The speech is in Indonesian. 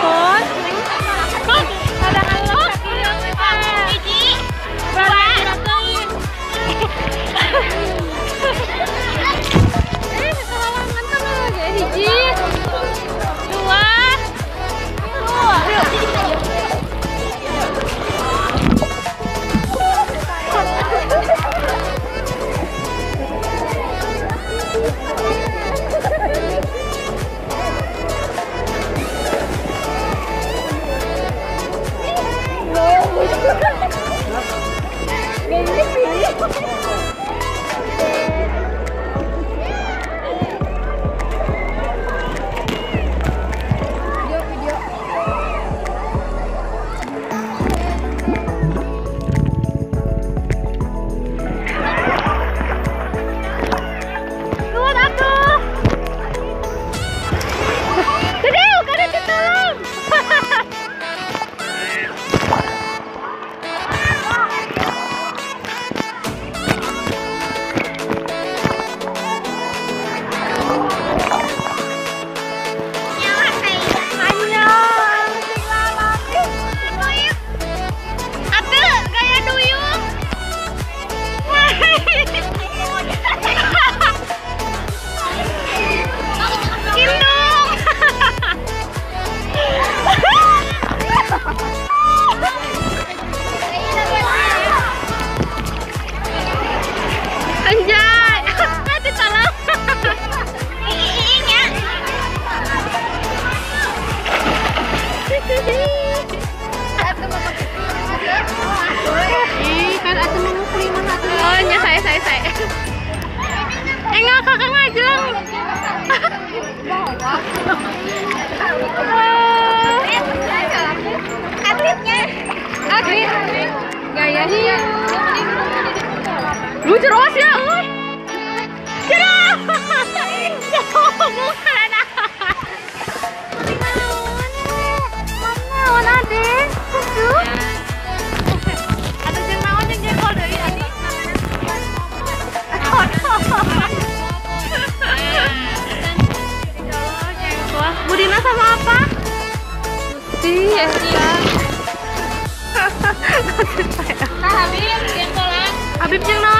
for saya saya. Eh nggak kakak ngajelang. Atletnya. Atlet. Gayanya. Lu ceros ya, euy. Sama apa? Gusti, ya. Nah, Habib jengkolan. Habib jeung naon,